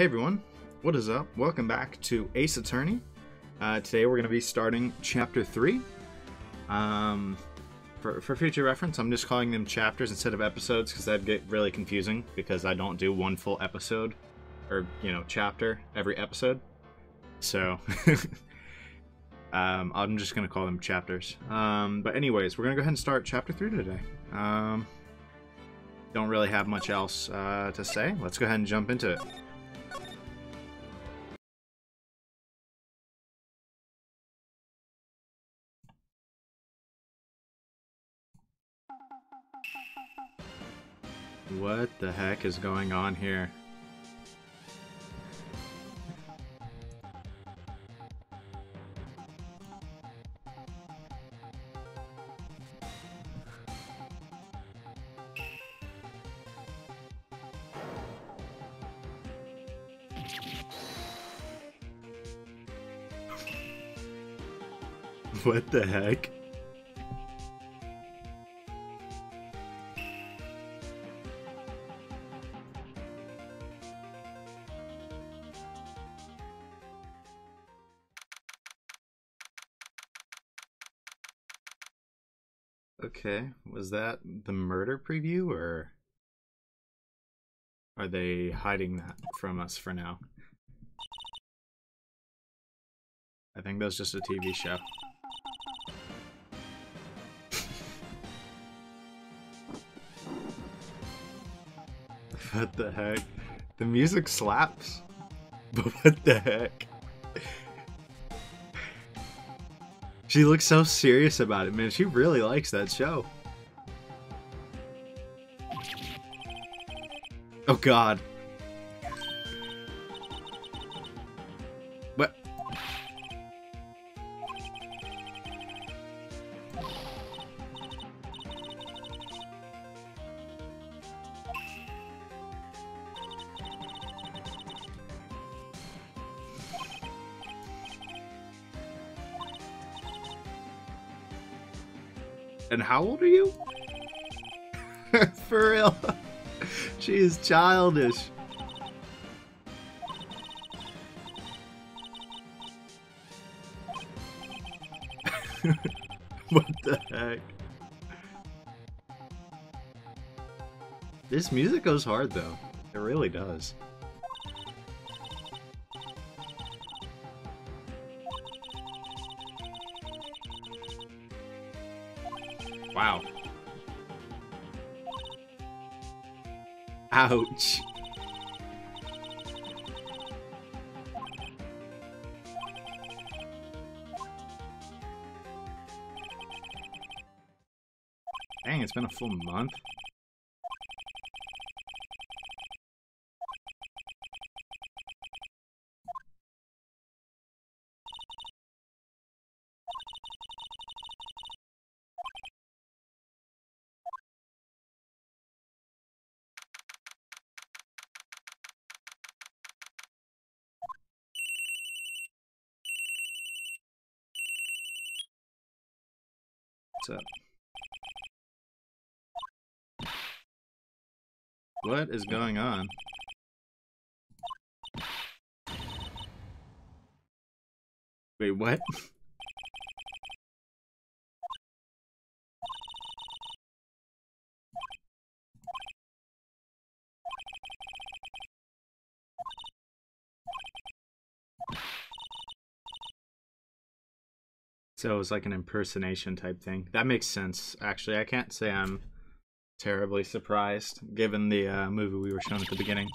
Hey everyone, what is up? Welcome back to Ace Attorney. Uh, today we're going to be starting Chapter 3. Um, for, for future reference, I'm just calling them chapters instead of episodes because that'd get really confusing because I don't do one full episode or, you know, chapter every episode. So, um, I'm just going to call them chapters. Um, but anyways, we're going to go ahead and start Chapter 3 today. Um, don't really have much else uh, to say. Let's go ahead and jump into it. What the heck is going on here? what the heck? Okay, was that the murder preview or are they hiding that from us for now? I think that's just a TV show. what the heck? The music slaps. But what the heck? She looks so serious about it, man. She really likes that show. Oh god. And how old are you? For real. she is childish. what the heck? This music goes hard though. It really does. Ouch. Dang, it's been a full month. What's up? What is going on? Wait, what? So it was like an impersonation type thing. That makes sense, actually. I can't say I'm terribly surprised, given the uh, movie we were shown at the beginning.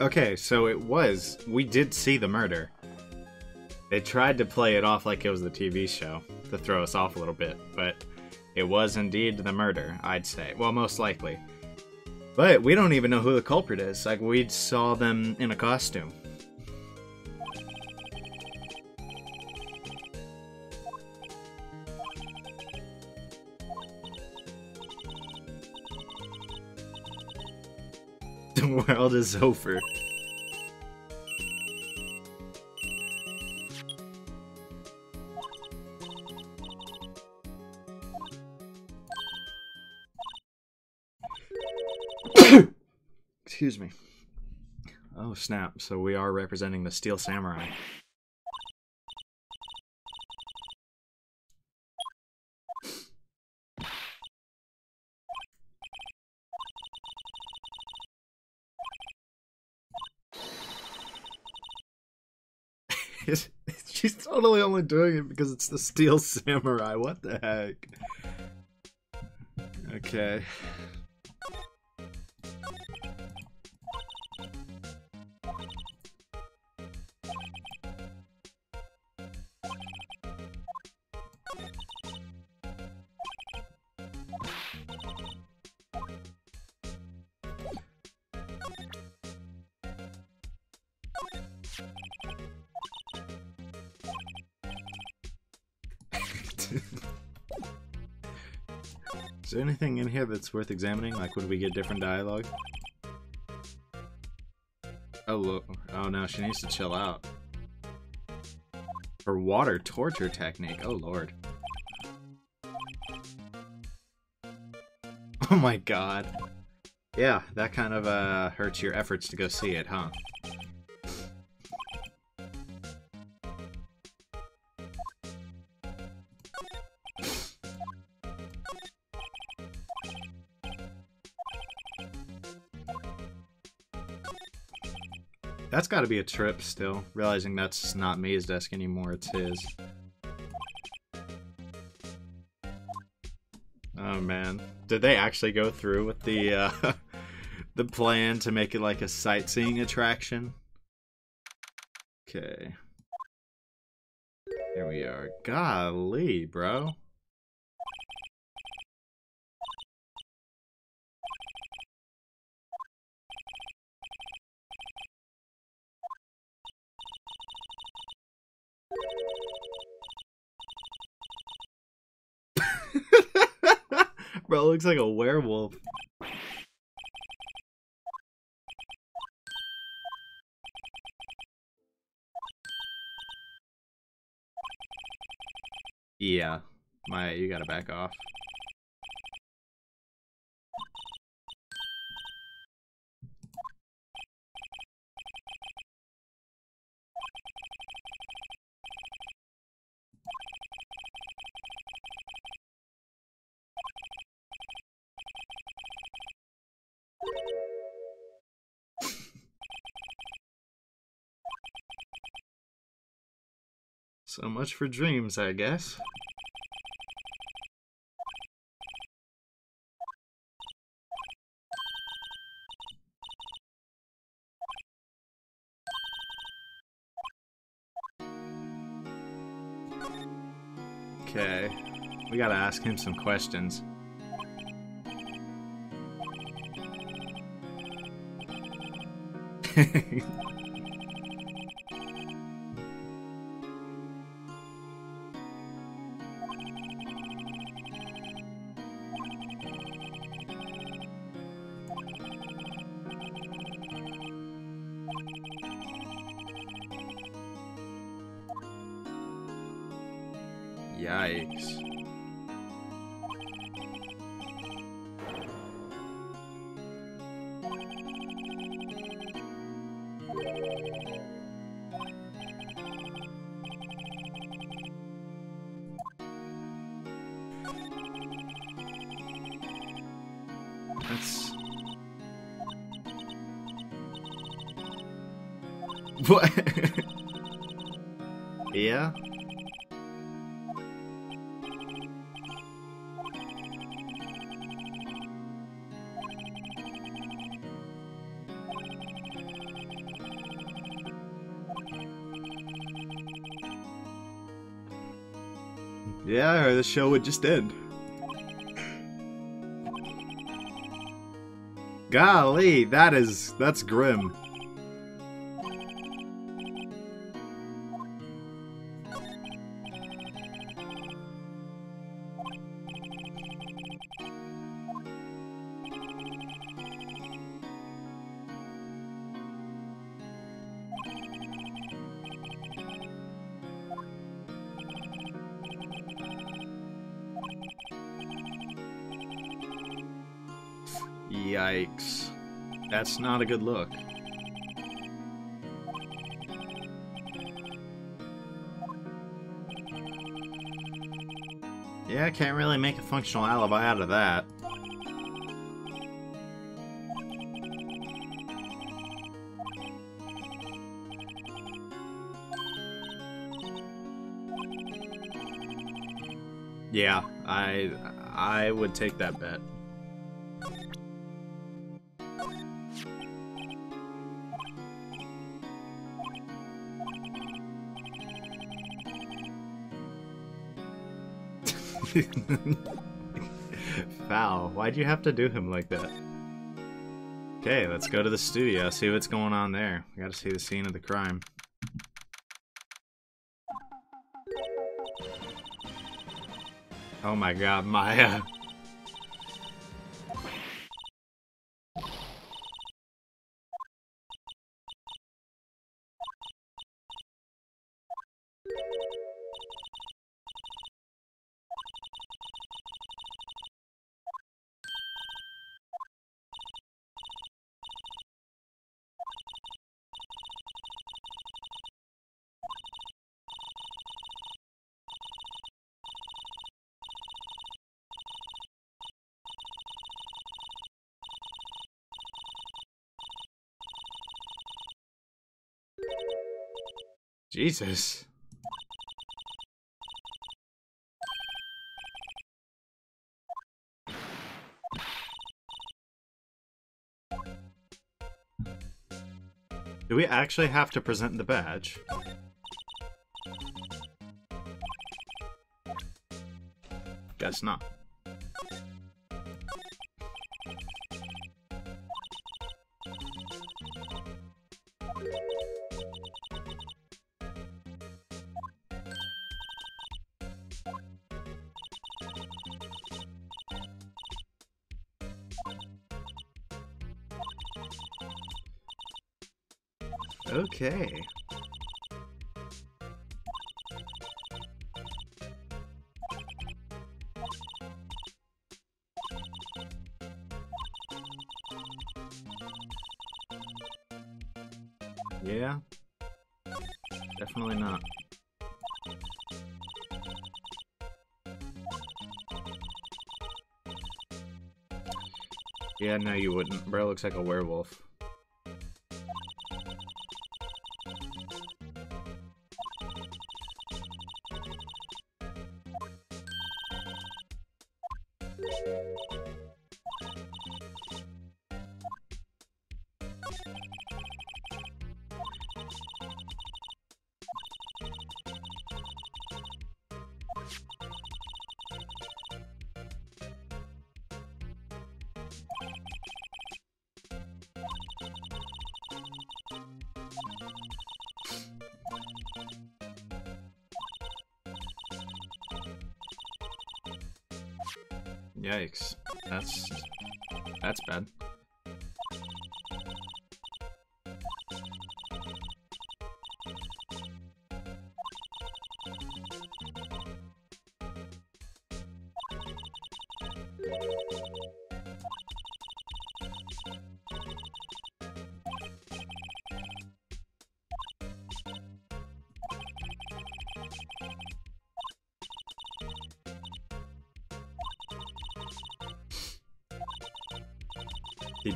Okay, so it was. We did see the murder. They tried to play it off like it was the TV show. to throw us off a little bit, but it was indeed the murder, I'd say. Well, most likely. But we don't even know who the culprit is. Like, we saw them in a costume. World is over. Excuse me. Oh, snap. So we are representing the Steel Samurai. She's totally only doing it because it's the Steel Samurai. What the heck? Okay. Here that's worth examining? Like, would we get different dialogue? Oh, look. Oh no, she needs to chill out. Her water torture technique. Oh lord. Oh my god. Yeah, that kind of uh, hurts your efforts to go see it, huh? That's got to be a trip still, realizing that's not Mia's desk anymore, it's his. Oh man. Did they actually go through with the uh, the plan to make it like a sightseeing attraction? Okay. Here we are. Golly, bro. Looks like a werewolf. Yeah, my you gotta back off. Much for dreams, I guess. Okay, we gotta ask him some questions. show would just end. Golly, that is that's grim. That's not a good look. Yeah, I can't really make a functional alibi out of that. Yeah, I I would take that bet. Foul. Why'd you have to do him like that? Okay, let's go to the studio, see what's going on there. We gotta see the scene of the crime. Oh my god, Maya. Jesus. Do we actually have to present the badge? Guess not. Okay. Yeah. Definitely not. Yeah, no you wouldn't. Bro looks like a werewolf.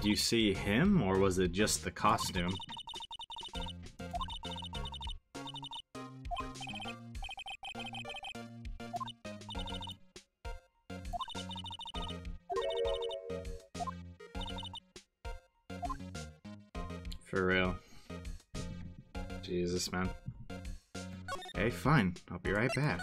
Did you see him, or was it just the costume? For real. Jesus, man. Hey, fine. I'll be right back.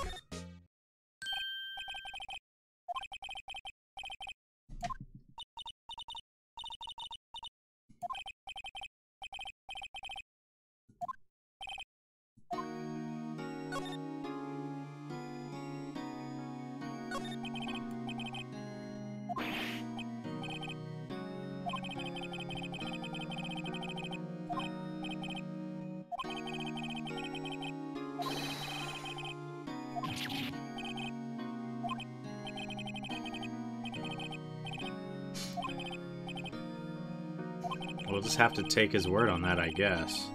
We'll just have to take his word on that, I guess.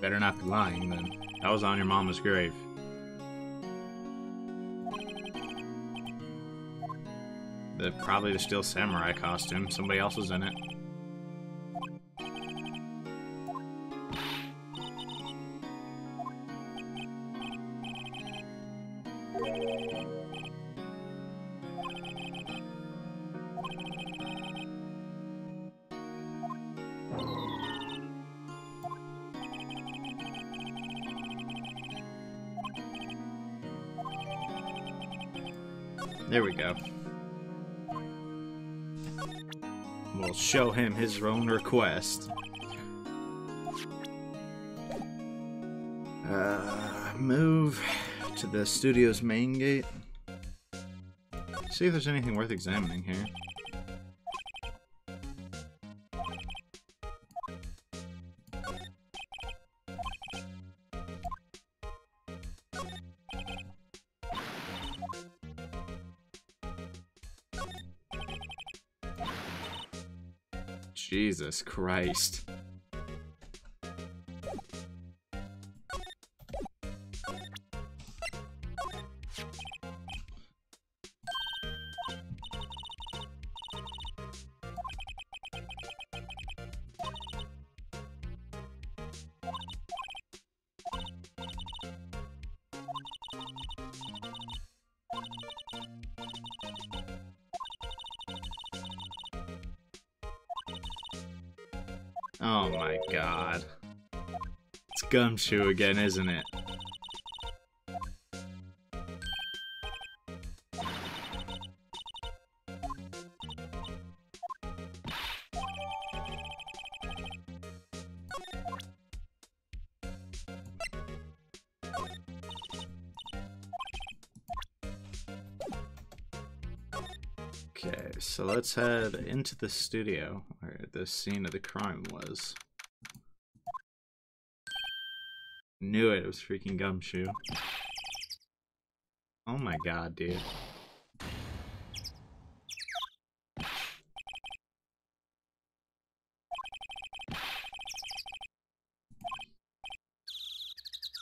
Better not be lying, then. That was on your mama's grave. The, probably the steel samurai costume. Somebody else was in it. Show him his own request. Uh, move to the studio's main gate. See if there's anything worth examining here. Jesus Christ. Gumshoe again, isn't it? Okay, so let's head into the studio where the scene of the crime was. Knew it, it was freaking Gumshoe. Oh my god, dude.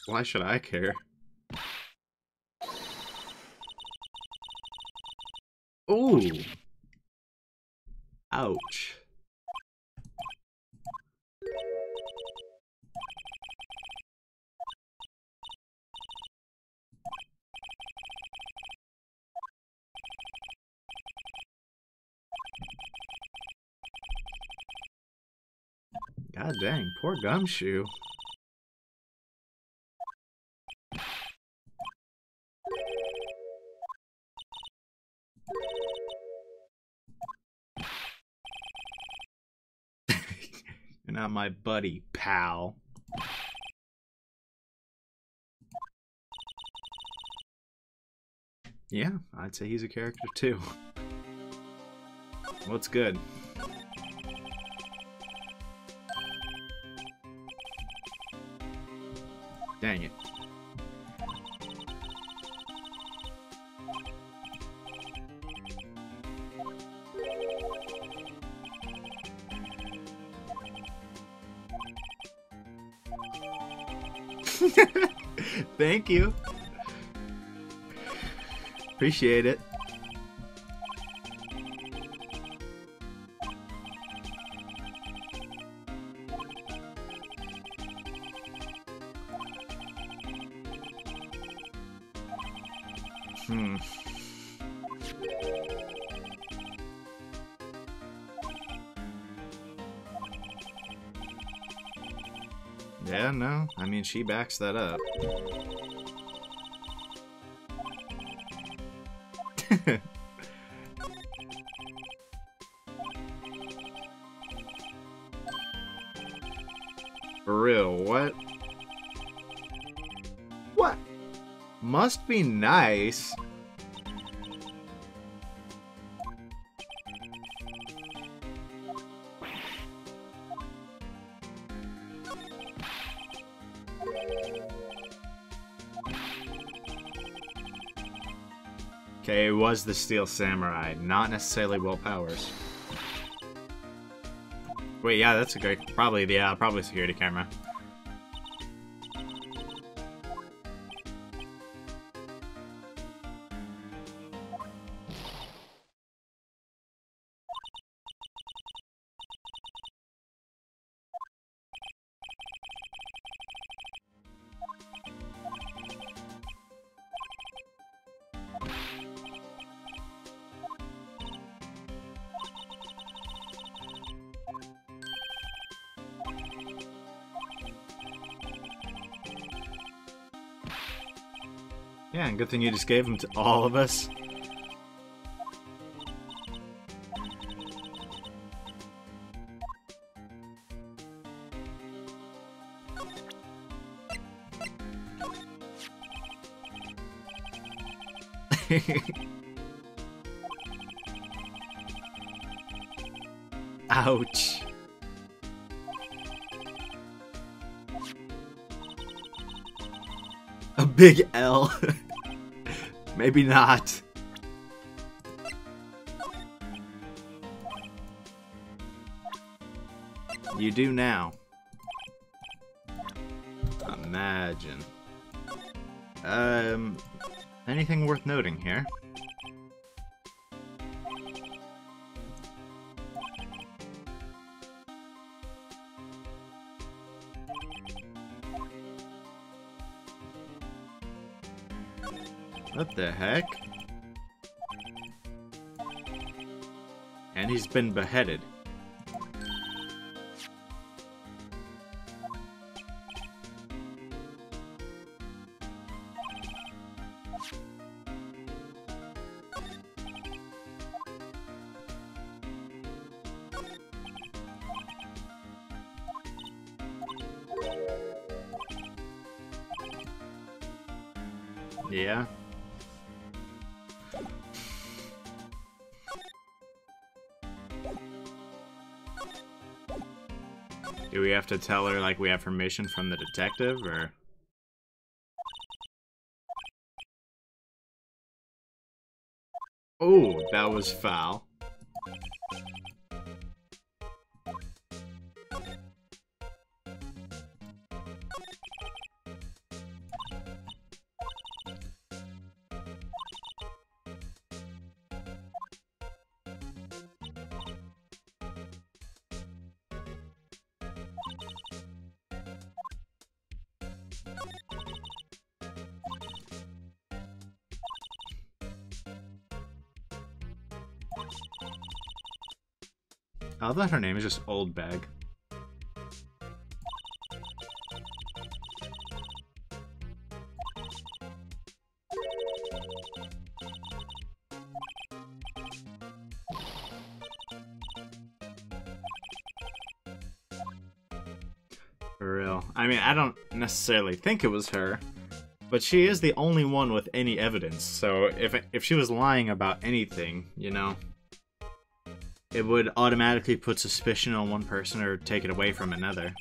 Why should I care? Ooh. Ouch. Poor Gumshoe. You're not my buddy, pal. Yeah, I'd say he's a character too. What's good? Dang it. Thank you. Appreciate it. Hmm. Yeah, no. I mean, she backs that up. Be nice. Okay, it was the Steel Samurai, not necessarily Will Powers. Wait, yeah, that's a great. Probably, yeah, probably security camera. Yeah, good thing you just gave them to all of us. Ouch. A big L. Maybe not. You do now. Imagine. Um, anything worth noting here? The heck? And he's been beheaded. Have to tell her, like, we have permission from the detective, or...? Oh, that was foul. I thought her name is just Old Bag. Real. I mean, I don't necessarily think it was her, but she is the only one with any evidence. So if if she was lying about anything, you know, it would automatically put suspicion on one person or take it away from another.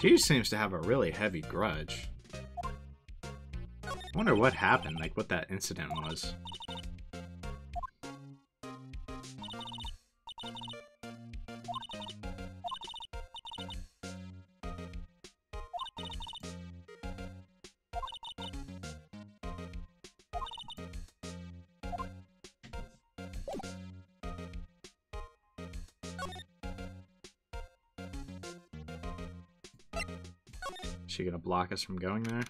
She seems to have a really heavy grudge. I wonder what happened, like what that incident was. Block us from going there?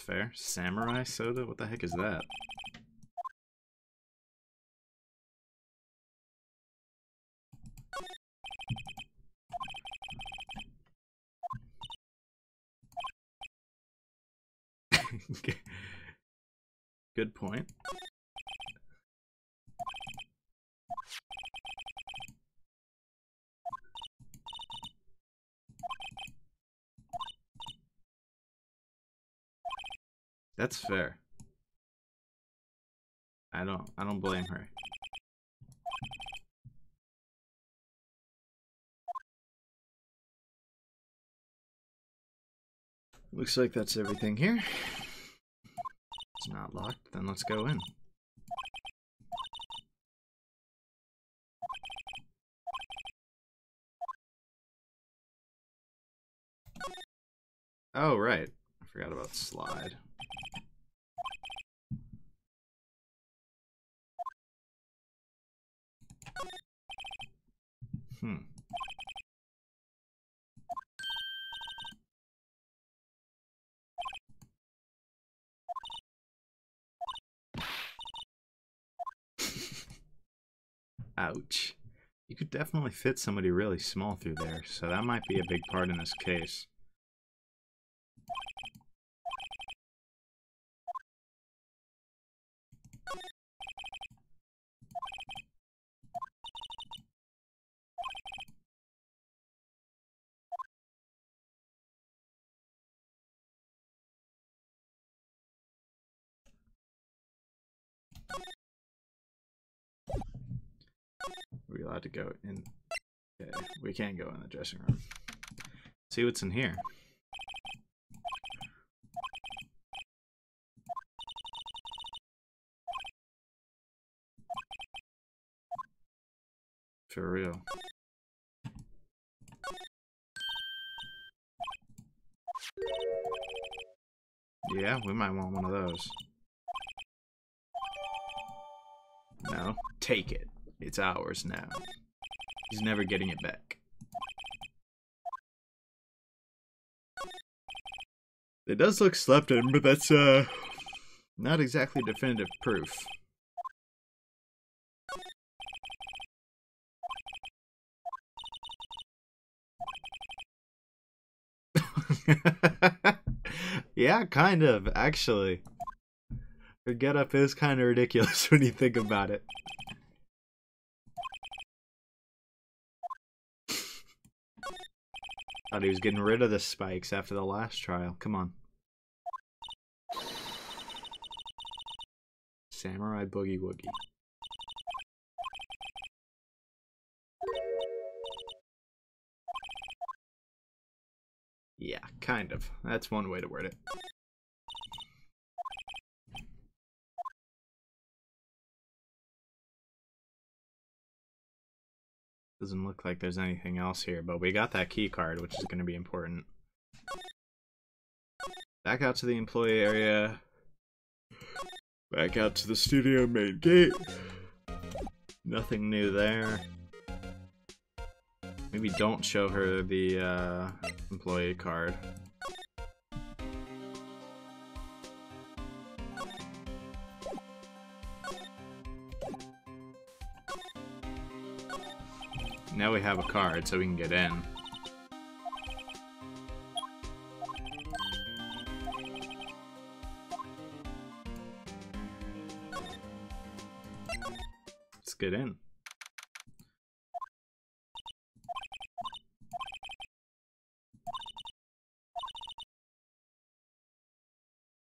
fair. Samurai soda? What the heck is that? Good point. That's fair. I don't I don't blame her. Looks like that's everything here. It's not locked, then let's go in. Oh, right. I forgot about slide. Hmm. Ouch. You could definitely fit somebody really small through there, so that might be a big part in this case. We allowed to go in? Okay, we can't go in the dressing room. See what's in here. For real. Yeah, we might want one of those. No, take it. It's ours now. He's never getting it back. It does look slept in, but that's, uh, not exactly definitive proof. yeah, kind of, actually. Her getup is kind of ridiculous when you think about it. Thought he was getting rid of the spikes after the last trial. Come on. Samurai Boogie Woogie. Yeah, kind of. That's one way to word it. Doesn't look like there's anything else here, but we got that key card, which is going to be important. Back out to the employee area. Back out to the studio main gate. Nothing new there. Maybe don't show her the uh, employee card. Now we have a card, so we can get in. Let's get in.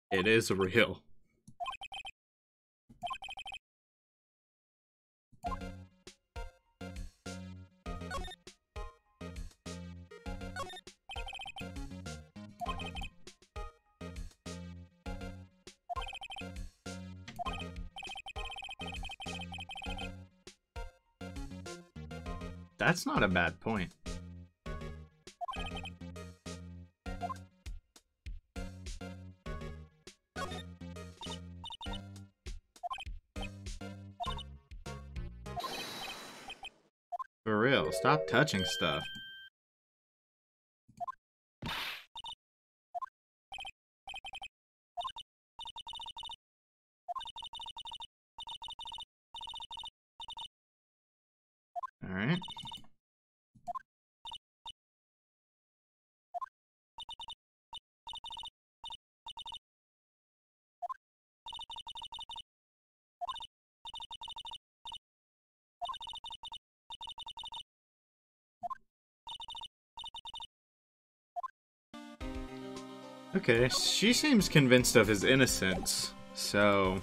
It is real. That's not a bad point. For real, stop touching stuff. right? Okay, she seems convinced of his innocence, so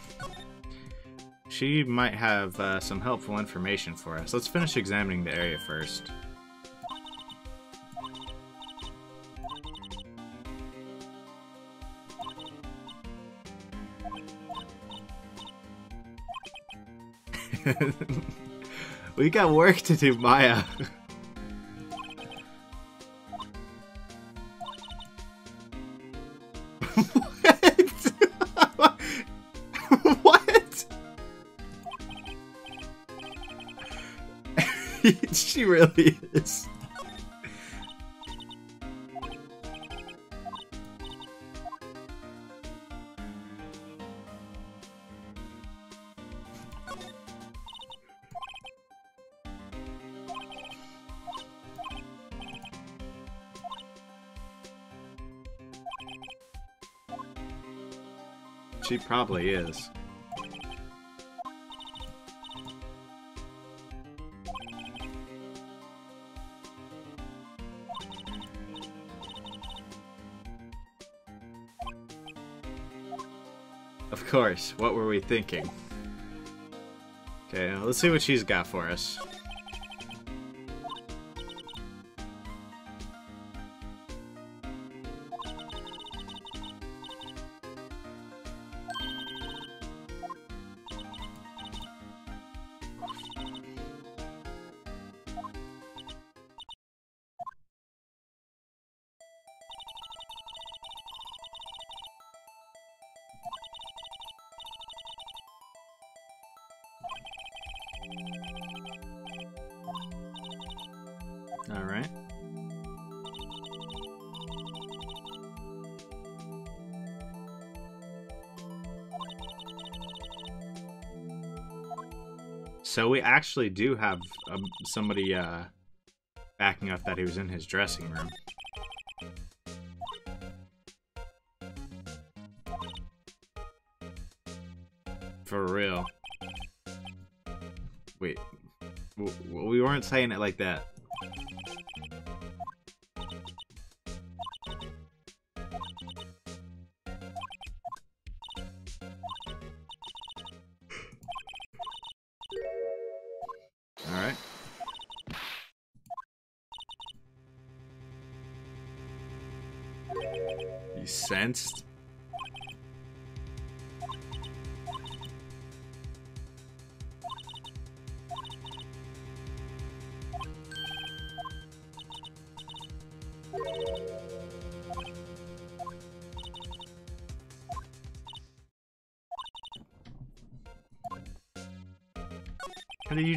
she might have uh, some helpful information for us. Let's finish examining the area first. we got work to do, Maya. probably is. Of course, what were we thinking? Okay, let's see what she's got for us. Alright. So we actually do have um, somebody uh, backing up that he was in his dressing room. Saying it like that.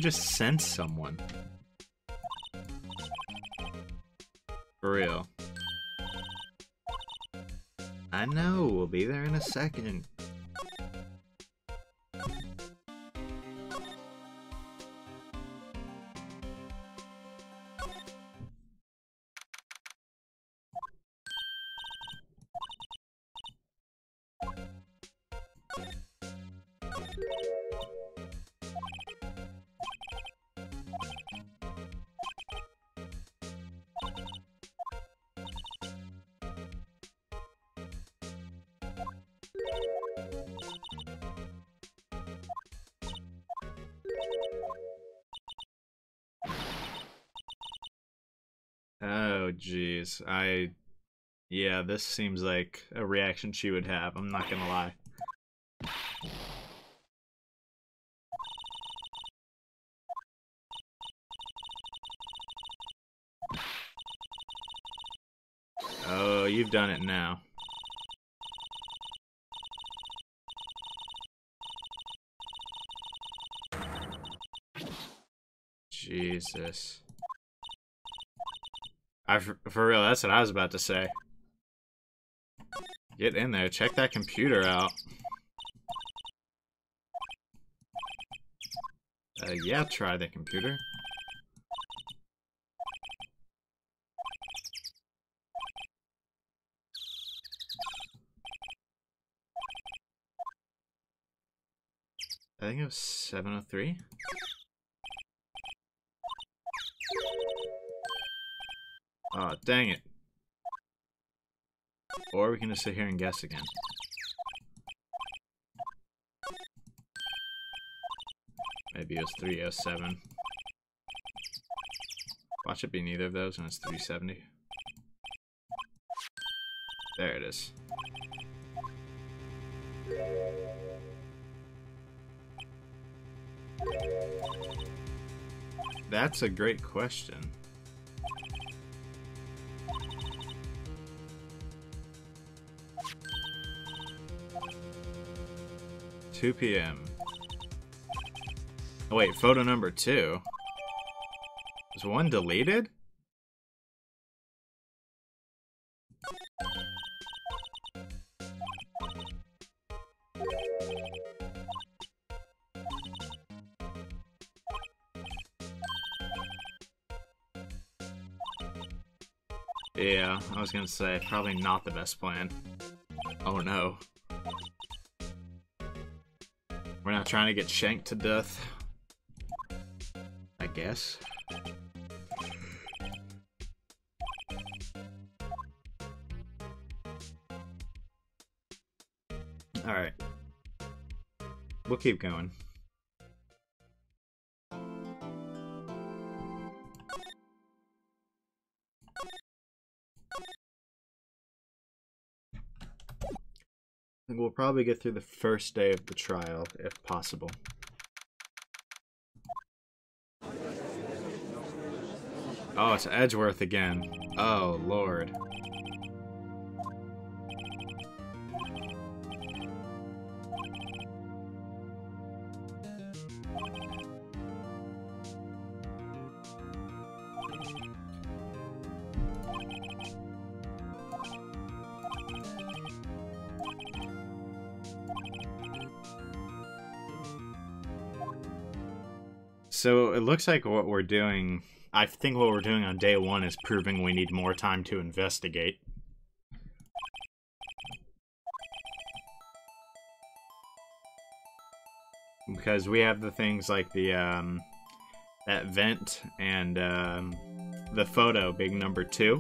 Just sense someone? For real. I know, we'll be there in a second. I. Yeah, this seems like a reaction she would have. I'm not gonna lie. Oh, you've done it now. Jesus. I for, real, that's what I was about to say. Get in there, check that computer out. Uh, yeah, try the computer. I think it was 703. Oh, dang it. Or we can just sit here and guess again. Maybe it was 307. Watch it be neither of those and it's 370. There it is. That's a great question. Two PM. Oh wait, photo number two. Is one deleted? Yeah, I was gonna say, probably not the best plan. Oh no. We're not trying to get shanked to death. I guess. Alright. We'll keep going. Think we'll probably get through the first day of the trial, if possible. Oh, it's Edgeworth again. Oh, lord. Looks like what we're doing, I think what we're doing on day one is proving we need more time to investigate. Because we have the things like the, um, that vent and, um, the photo being number two,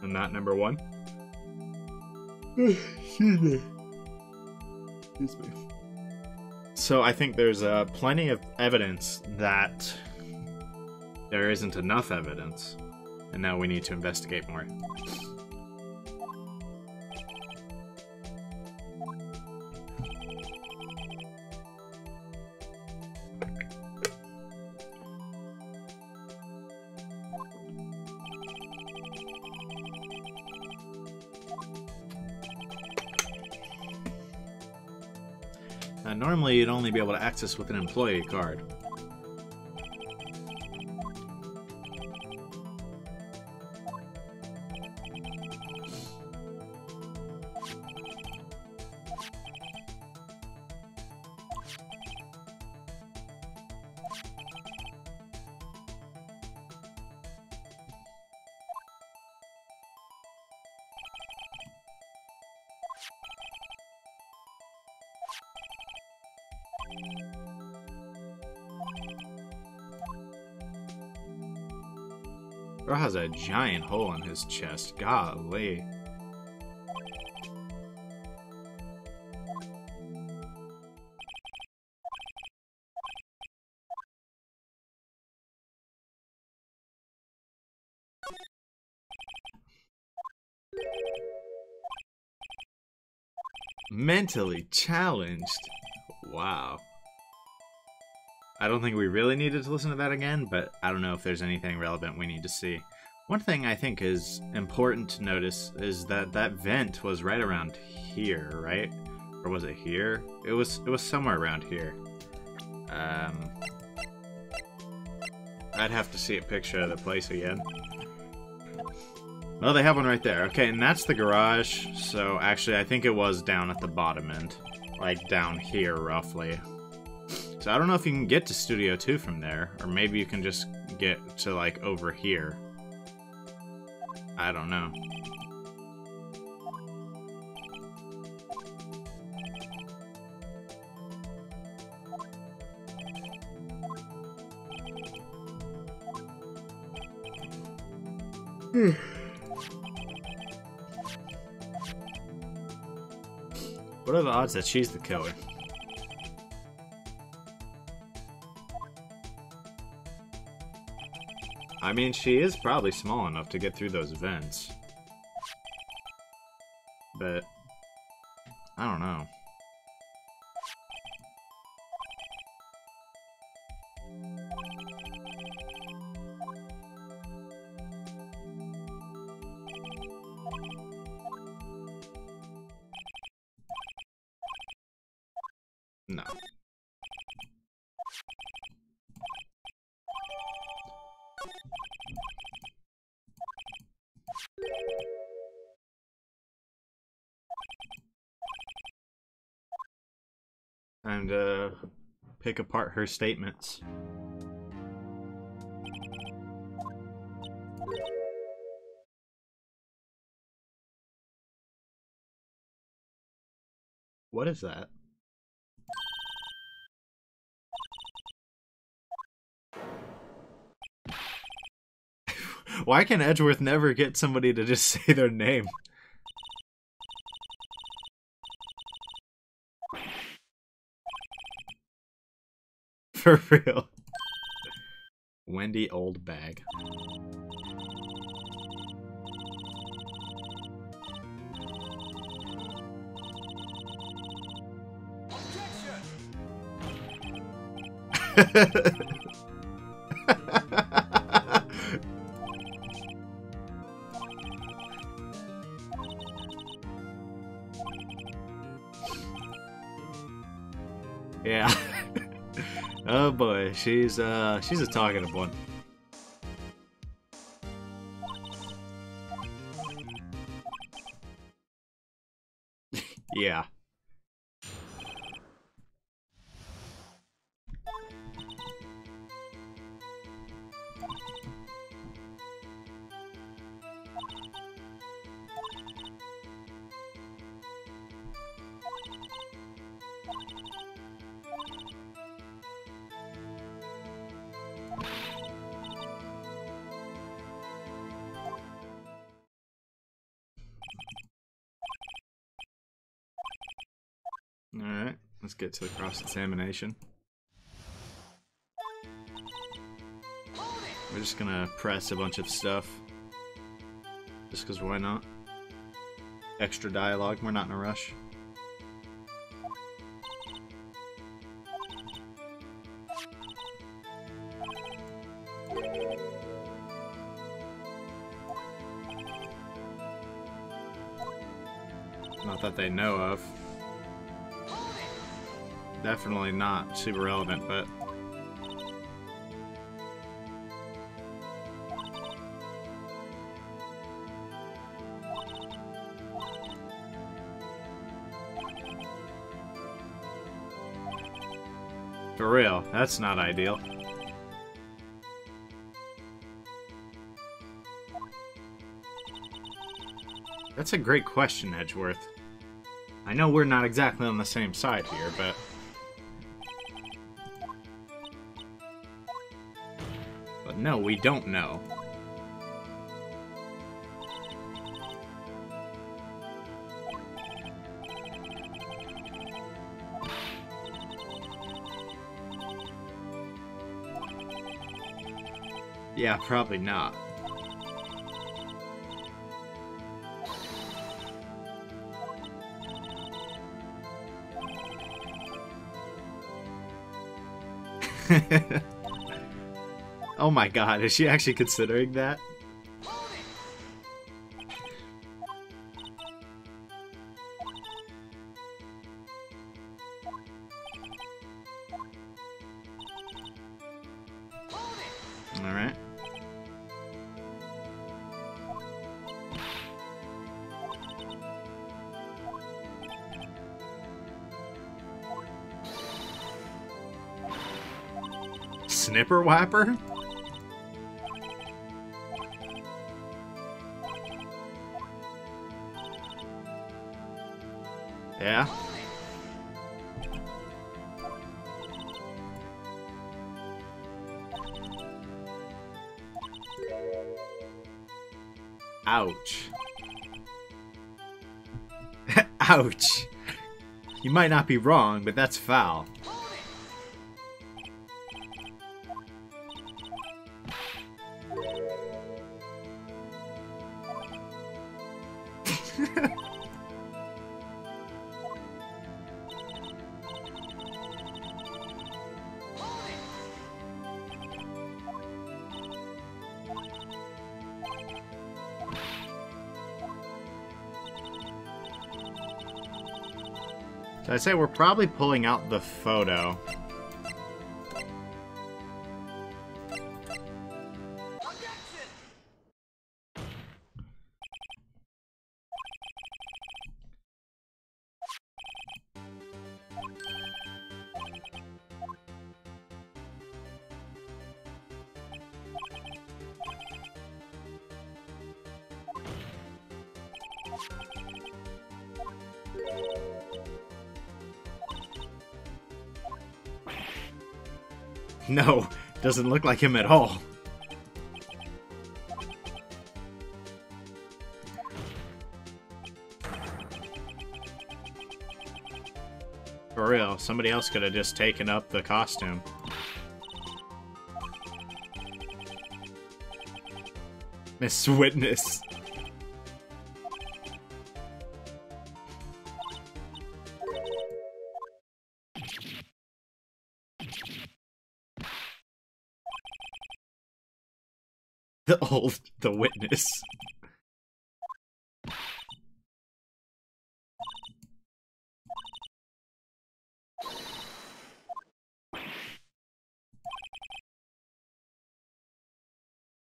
and not number one. Excuse me. Excuse me. So I think there's uh, plenty of evidence that there isn't enough evidence, and now we need to investigate more. Access with an employee card. Bro has a giant hole in his chest. Golly. Mentally challenged. Wow. I don't think we really needed to listen to that again, but I don't know if there's anything relevant we need to see. One thing I think is important to notice is that that vent was right around here, right? Or was it here? It was it was somewhere around here. Um, I'd have to see a picture of the place again. Well, they have one right there. Okay, and that's the garage. So actually, I think it was down at the bottom end. Like down here, roughly. So I don't know if you can get to Studio 2 from there, or maybe you can just get to, like, over here. I don't know. Hmm. What are the odds that she's the killer? I mean, she is probably small enough to get through those vents. But, And, uh, pick apart her statements. What is that? Why can Edgeworth never get somebody to just say their name? For real. Wendy Oldbag. yeah. Oh boy, she's uh she's a talkative one. Get to the cross examination. We're just gonna press a bunch of stuff. Just because why not? Extra dialogue, we're not in a rush. Not that they know of. Definitely not super relevant, but For real, that's not ideal. That's a great question, Edgeworth. I know we're not exactly on the same side here, but... no, we don't know. Yeah, probably not. oh my god, is she actually considering that? Alright. Snipper Whapper? Ouch. You might not be wrong, but that's foul. I'd say we're probably pulling out the photo. Doesn't look like him at all. For real, somebody else could have just taken up the costume. Miss Witness.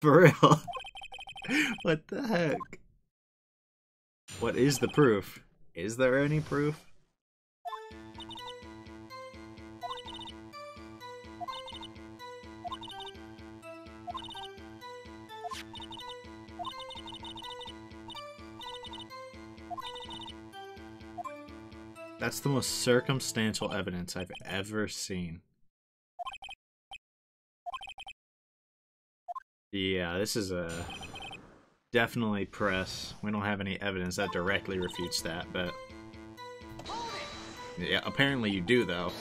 For real? what the heck? What is the proof? Is there any proof? That's the most circumstantial evidence I've ever seen. Yeah, this is a definitely press. We don't have any evidence that directly refutes that, but yeah, apparently you do though.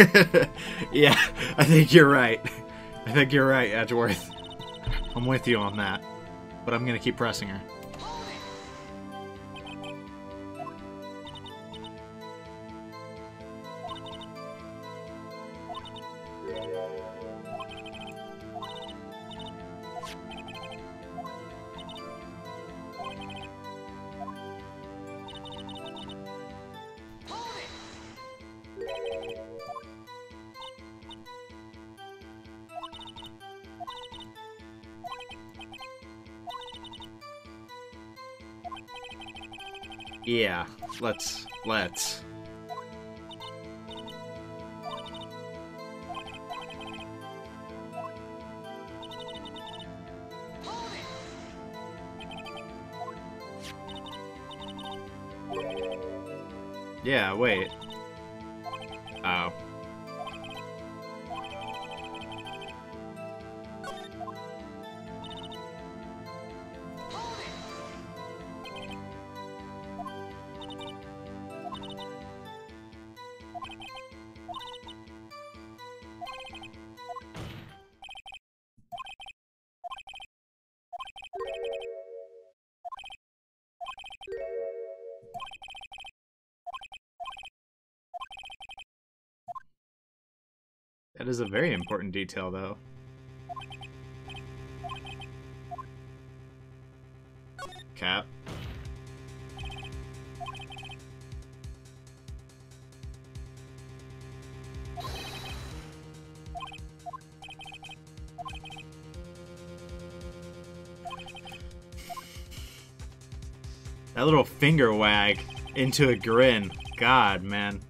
yeah, I think you're right. I think you're right, Edgeworth. I'm with you on that. But I'm gonna keep pressing her. Let's let's. Yeah, wait. Very important detail, though. Cap. That little finger wag into a grin. God, man.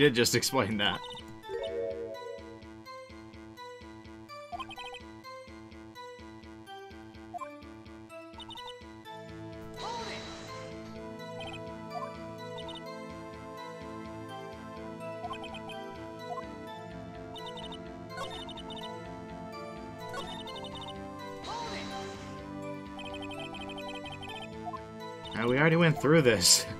Did just explain that. Uh, we already went through this.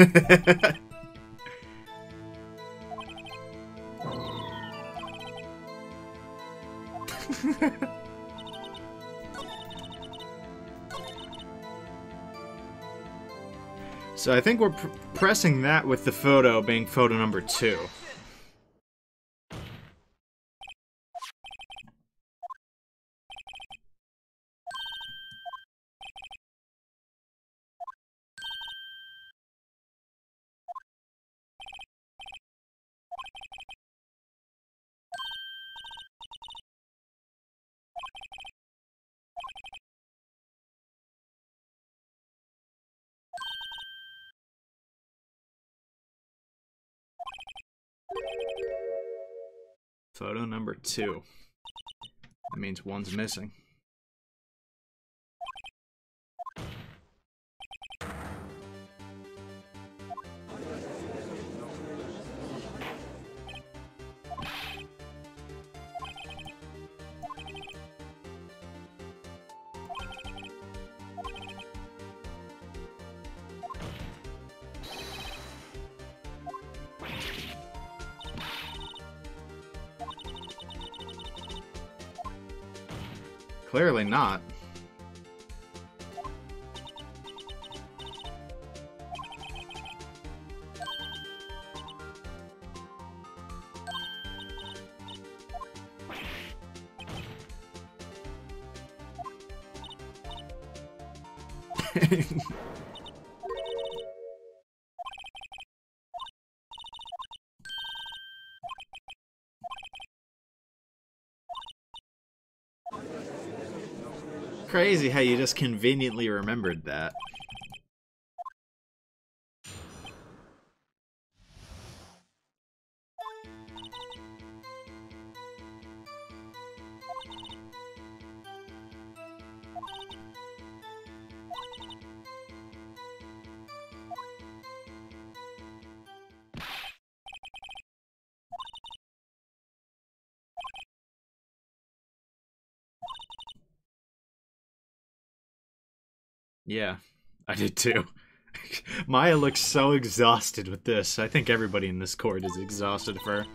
so I think we're pr pressing that with the photo being photo number two. Photo number two. That means one's missing. Clearly not. Crazy how you just conveniently remembered that. Yeah, I did too. Maya looks so exhausted with this. I think everybody in this court is exhausted for her.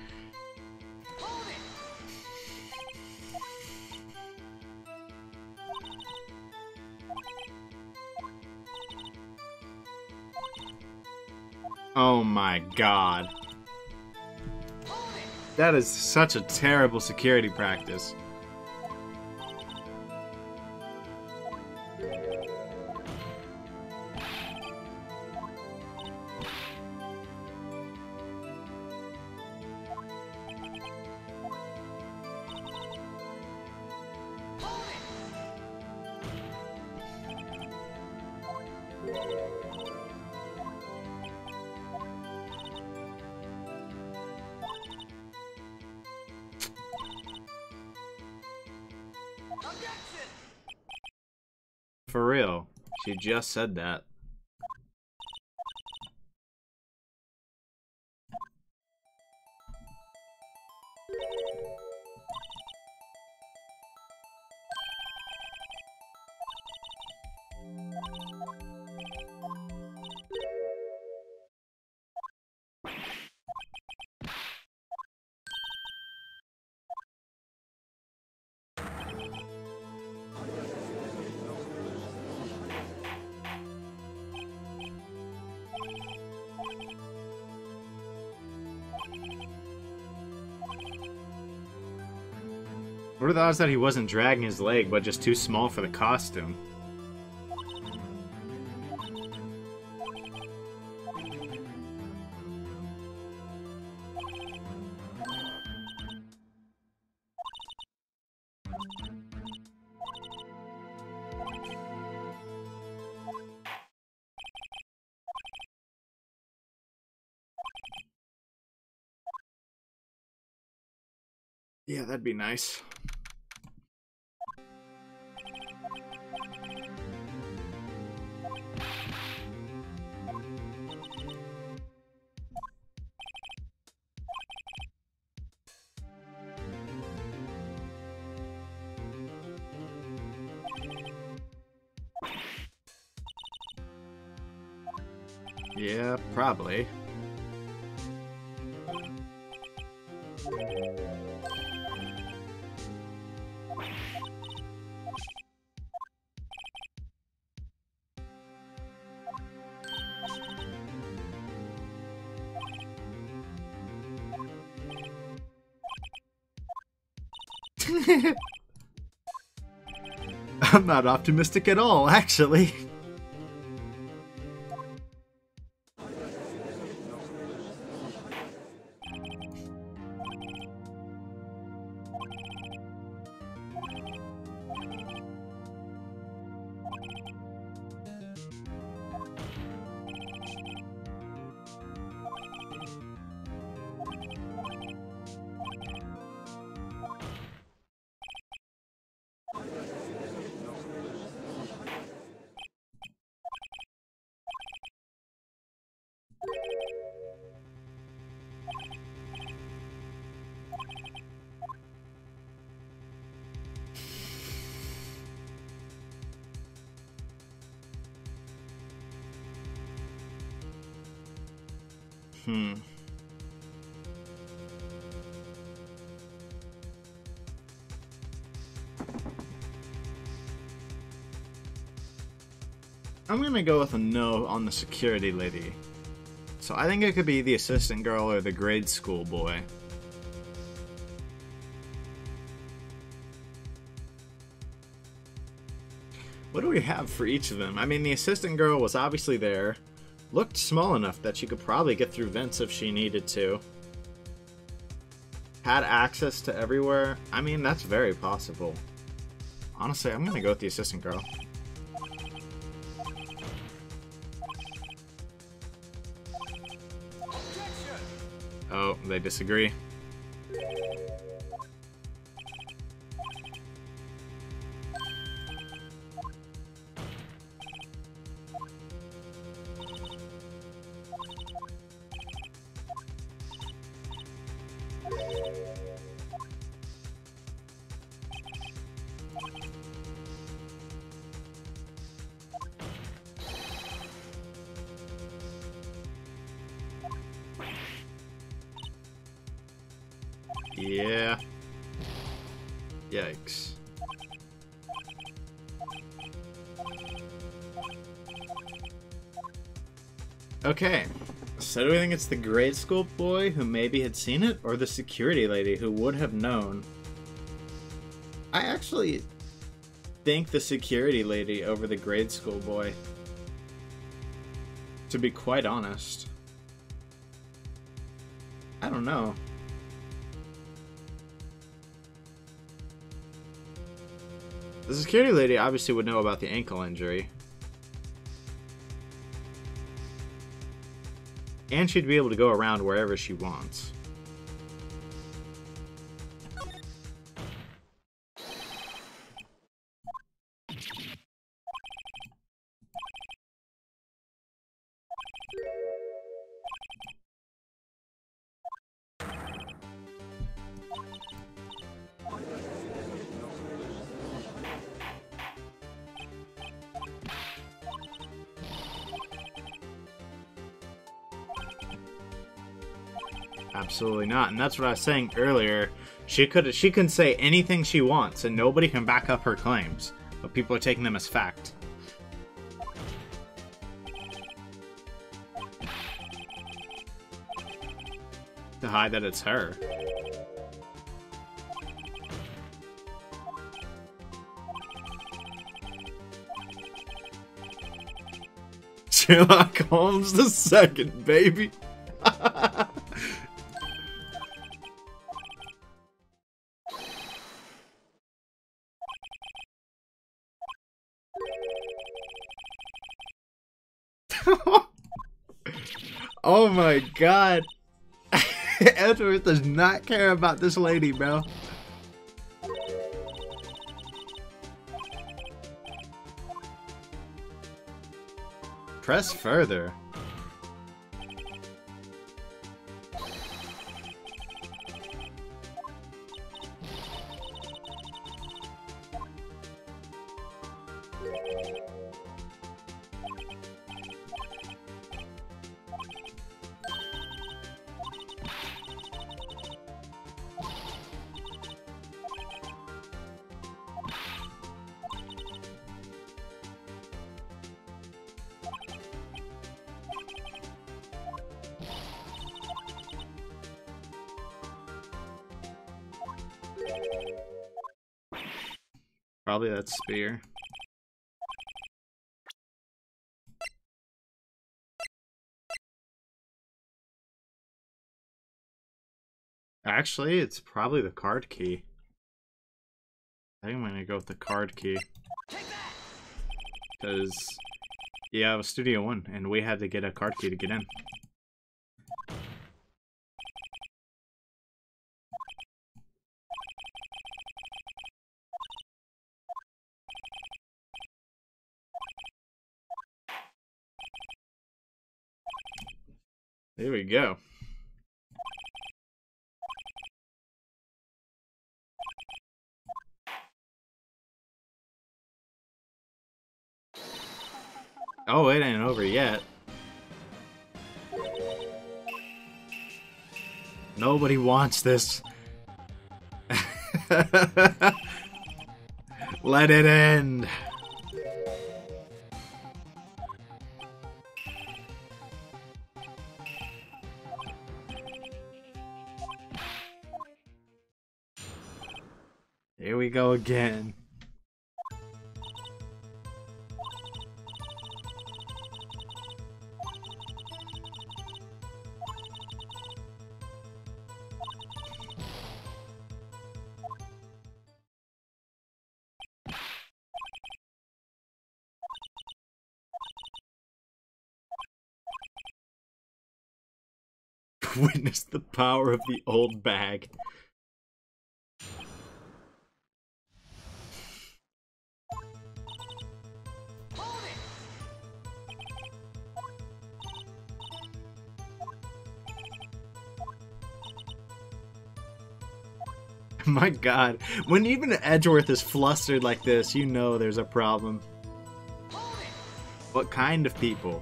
Oh my god. That is such a terrible security practice. Just said that. That he wasn't dragging his leg, but just too small for the costume? Yeah, that'd be nice. Yeah, probably. I'm not optimistic at all, actually. Gonna go with a no on the security lady. So I think it could be the assistant girl or the grade school boy. What do we have for each of them? I mean, the assistant girl was obviously there. Looked small enough that she could probably get through vents if she needed to. Had access to everywhere. I mean, that's very possible. Honestly, I'm gonna go with the assistant girl. Oh, they disagree. It's the grade school boy who maybe had seen it, or the security lady who would have known? I actually think the security lady over the grade school boy. To be quite honest. I don't know. The security lady obviously would know about the ankle injury. And she'd be able to go around wherever she wants. and that's what I was saying earlier. She could she can say anything she wants, and nobody can back up her claims, but people are taking them as fact. To hide that it's her. Sherlock Holmes the second, baby. My god. Edgeworth does not care about this lady, bro. Press further. Spear. Actually, it's probably the card key. I think I'm gonna go with the card key. Because, yeah, it was Studio One, and we had to get a card key to get in. Go. Oh, it ain't over yet. Nobody wants this. Let it end. Again. Witness the power of the old bag. My god. When even Edgeworth is flustered like this, you know there's a problem. What kind of people?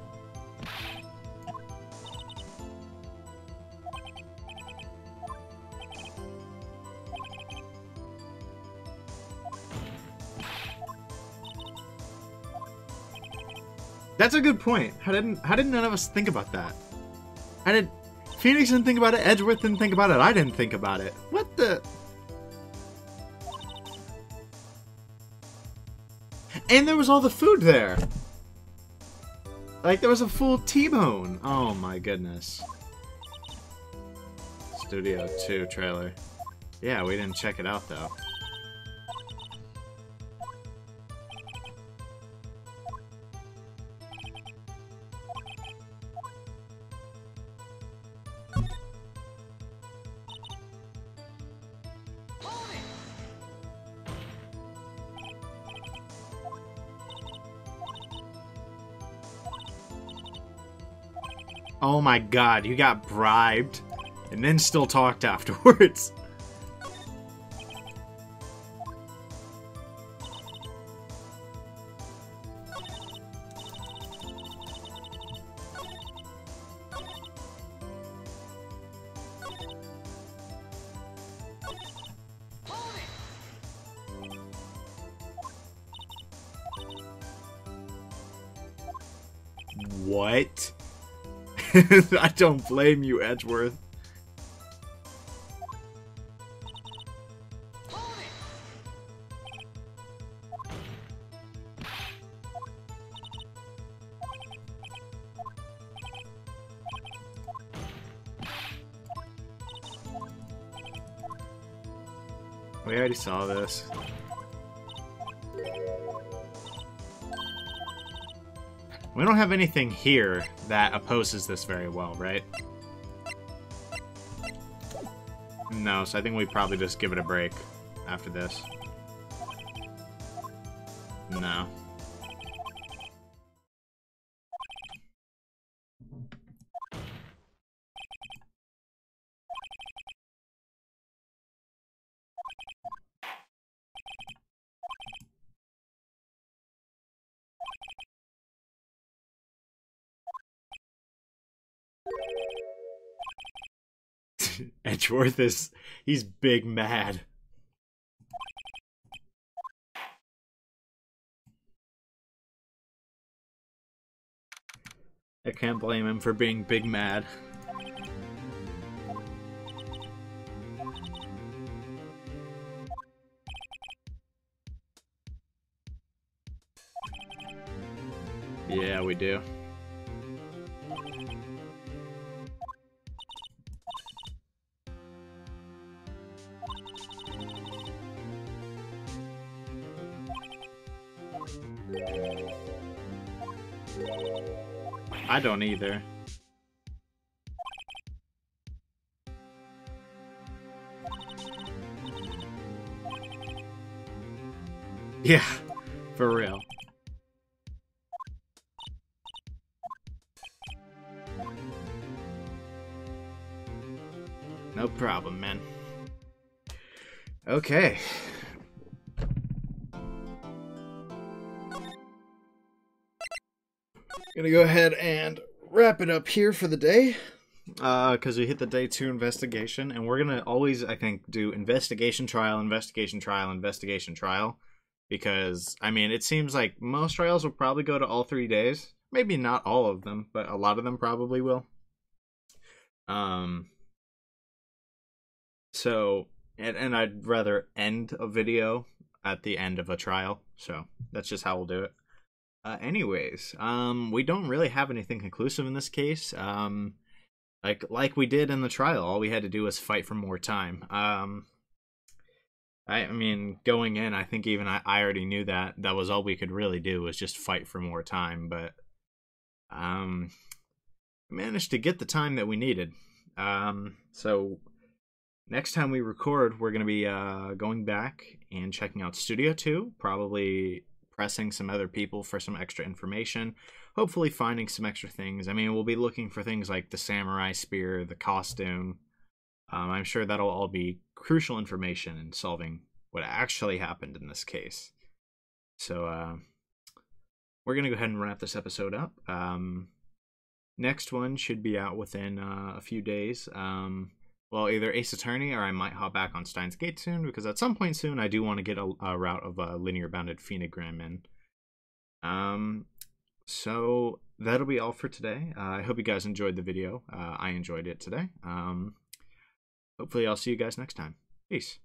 That's a good point. How didn't how did none of us think about that? How did Phoenix didn't think about it, Edgeworth didn't think about it, I didn't think about it. What the And there was all the food there. Like there was a full T-bone. Oh my goodness. Studio 2 trailer. Yeah, we didn't check it out though. Oh my god, you got bribed and then still talked afterwards. I don't blame you, Edgeworth. We already saw this. We don't have anything here that opposes this very well, right? No, so I think we probably just give it a break after this. Edgeworth is he's big mad. I can't blame him for being big mad. Yeah, we do. I don't either. Yeah, for real. No problem, man. Okay. Gonna go ahead and wrap it up here for the day. Uh, because we hit the day two investigation, and we're gonna always, I think, do investigation trial, investigation trial, investigation trial. Because I mean, it seems like most trials will probably go to all three days. Maybe not all of them, but a lot of them probably will. Um. So, and and I'd rather end a video at the end of a trial. So that's just how we'll do it. Uh, anyways, um, we don't really have anything conclusive in this case. Um, like like we did in the trial, all we had to do was fight for more time. Um, I, I mean, going in, I think even I, I already knew that that was all we could really do was just fight for more time. But um, managed to get the time that we needed. Um, so next time we record, we're gonna be uh going back and checking out Studio Two, probably pressing some other people for some extra information, hopefully finding some extra things. I mean, we'll be looking for things like the samurai spear, the costume. Um, I'm sure that'll all be crucial information in solving what actually happened in this case. So, uh, we're going to go ahead and wrap this episode up. Um, next one should be out within uh, a few days. Um, well, either Ace Attorney or I might hop back on Steins Gate soon because at some point soon I do want to get a, a route of a linear bounded phenogram in. Um, so that'll be all for today. Uh, I hope you guys enjoyed the video. Uh, I enjoyed it today. Um, hopefully, I'll see you guys next time. Peace.